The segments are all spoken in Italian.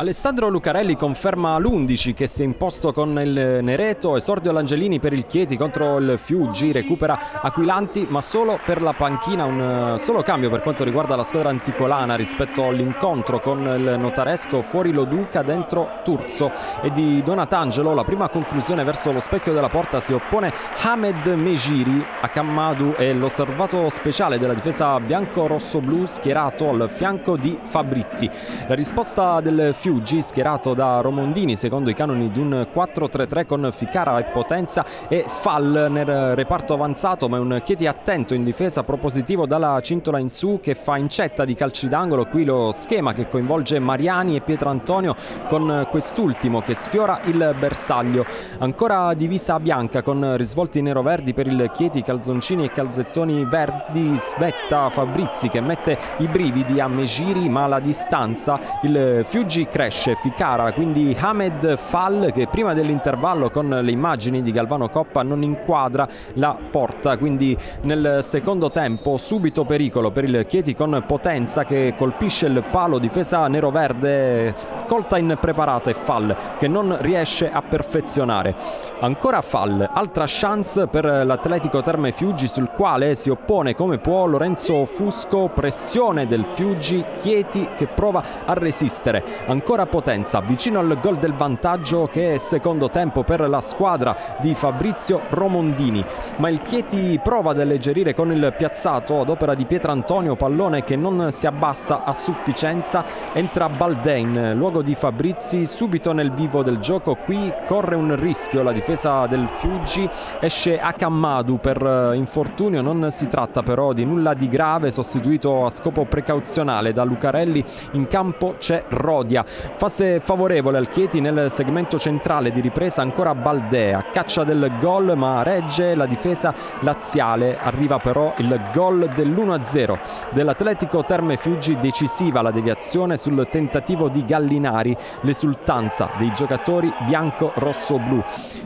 Alessandro Lucarelli conferma l'11 che si è imposto con il Nereto, esordio l'Angelini per il Chieti contro il Fiuggi, recupera Aquilanti ma solo per la panchina, un eh, solo cambio per quanto riguarda la squadra anticolana rispetto all'incontro con il Notaresco, fuori Loduca, dentro Turzo. E di Donatangelo la prima conclusione verso lo specchio della porta si oppone Hamed Mejiri a Kammadu e l'osservato speciale della difesa bianco-rosso-blu schierato al fianco di Fabrizi. La risposta del Fiuggi Fiuggi schierato da Romondini secondo i canoni di un 4-3-3 con Ficara e Potenza e Fall nel reparto avanzato ma è un Chieti attento in difesa propositivo dalla cintola in su che fa incetta di calci d'angolo. Qui lo schema che coinvolge Mariani e Pietrantonio con quest'ultimo che sfiora il bersaglio. Ancora divisa bianca con risvolti nero-verdi per il Chieti calzoncini e calzettoni verdi svetta Fabrizi che mette i brividi a Megiri ma la distanza. Il Fiuggi cresce Ficara, quindi Hamed Fall che prima dell'intervallo con le immagini di Galvano Coppa non inquadra la porta, quindi nel secondo tempo subito pericolo per il Chieti con Potenza che colpisce il palo difesa nero-verde colta impreparata e Fall che non riesce a perfezionare. Ancora Fall, altra chance per l'Atletico Terme Fiuggi sul quale si oppone come può Lorenzo Fusco, pressione del Fiuggi, Chieti che prova a resistere. Ancora ancora Potenza vicino al gol del vantaggio che è secondo tempo per la squadra di Fabrizio Romondini. Ma il Chieti prova ad alleggerire con il piazzato ad opera di Pietrantonio pallone che non si abbassa a sufficienza. Entra Baldain luogo di Fabrizi subito nel vivo del gioco. Qui corre un rischio la difesa del Fiuggi. Esce Akammadu per infortunio. Non si tratta però di nulla di grave sostituito a scopo precauzionale da Lucarelli. In campo c'è Rodia Fase favorevole al Chieti nel segmento centrale di ripresa ancora Baldea, caccia del gol ma regge la difesa laziale, arriva però il gol dell'1-0 dell'Atletico Terme Fiuggi decisiva la deviazione sul tentativo di Gallinari, l'esultanza dei giocatori bianco-rosso-blu.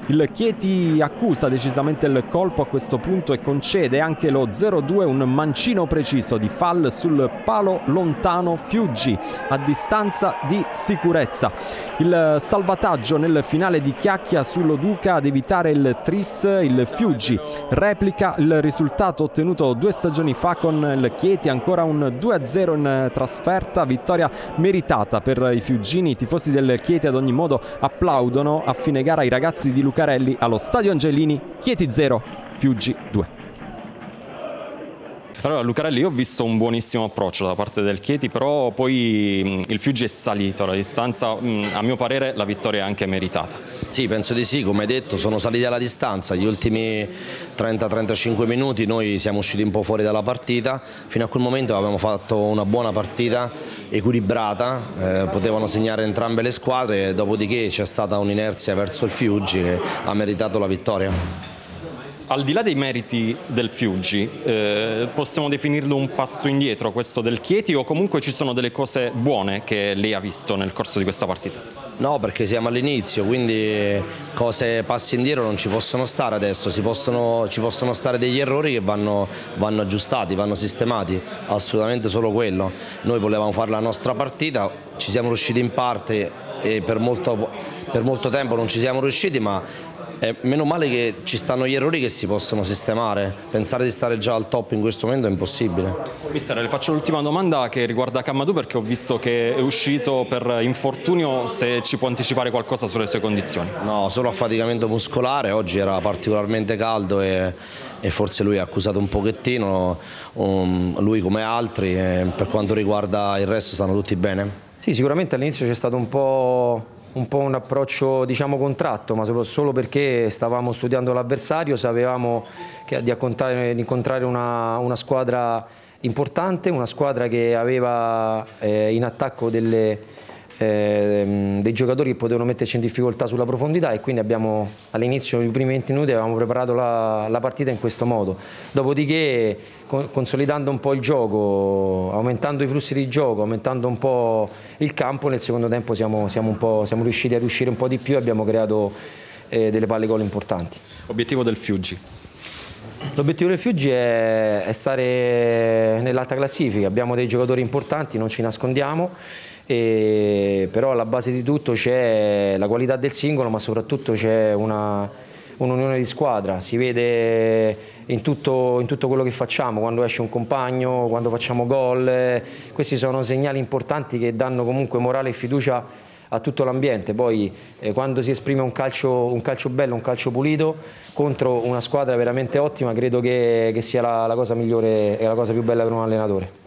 Il Chieti accusa decisamente il colpo a questo punto e concede anche lo 0-2 un mancino preciso di fall sul palo lontano Fiuggi a distanza di sicurezza. Il salvataggio nel finale di Chiacchia sullo Duca ad evitare il Tris, il Fiuggi replica il risultato ottenuto due stagioni fa con il Chieti, ancora un 2-0 in trasferta, vittoria meritata per i Fiuggini, i tifosi del Chieti ad ogni modo applaudono a fine gara i ragazzi di Lucarelli allo Stadio Angelini, Chieti 0, Fiuggi 2. Allora Lucarelli io ho visto un buonissimo approccio da parte del Chieti però poi il Fiuggi è salito. Alla distanza, a mio parere la vittoria è anche meritata. Sì penso di sì, come detto sono saliti alla distanza, gli ultimi 30-35 minuti noi siamo usciti un po' fuori dalla partita, fino a quel momento avevamo fatto una buona partita equilibrata, eh, potevano segnare entrambe le squadre, dopodiché c'è stata un'inerzia verso il Fiuggi che ha meritato la vittoria al di là dei meriti del Fiuggi, eh, possiamo definirlo un passo indietro questo del Chieti o comunque ci sono delle cose buone che lei ha visto nel corso di questa partita? No, perché siamo all'inizio, quindi cose passi indietro non ci possono stare adesso, possono, ci possono stare degli errori che vanno, vanno, aggiustati, vanno sistemati, assolutamente solo quello. Noi volevamo fare la nostra partita, ci siamo riusciti in parte e per molto, per molto tempo non ci siamo riusciti, ma eh, meno male che ci stanno gli errori che si possono sistemare, pensare di stare già al top in questo momento è impossibile. Mister, le faccio l'ultima domanda che riguarda Cammadou perché ho visto che è uscito per infortunio, se ci può anticipare qualcosa sulle sue condizioni. No, solo affaticamento muscolare, oggi era particolarmente caldo e, e forse lui ha accusato un pochettino, um, lui come altri, per quanto riguarda il resto stanno tutti bene? Sì, sicuramente all'inizio c'è stato un po' un po' un approccio diciamo contratto, ma solo perché stavamo studiando l'avversario, sapevamo che, di incontrare una, una, squadra importante, una squadra che aveva eh, in attacco delle, eh, dei giocatori che potevano metterci in difficoltà sulla profondità e quindi abbiamo all'inizio, nei primi 20 minuti, avevamo preparato la, la partita in questo modo. Dopodiché consolidando un po' il gioco, aumentando i flussi di gioco, aumentando un po' il campo, nel secondo tempo siamo, siamo, siamo riusciti ad uscire un po' di più e abbiamo creato eh, delle palle gol importanti. Obiettivo del Fiuggi? L'obiettivo del Fiuggi è, è stare nell'alta classifica, abbiamo dei giocatori importanti, non ci nascondiamo però alla base di tutto c'è la qualità del singolo ma soprattutto c'è un'unione di squadra, si vede in tutto, in tutto, quello che facciamo, quando esce un compagno, quando facciamo gol, questi sono segnali importanti che danno comunque morale e fiducia a tutto l'ambiente, poi eh, quando si esprime un calcio, un calcio, bello, un calcio pulito contro una squadra veramente ottima credo che, che sia la, la cosa migliore e la cosa più bella per un allenatore.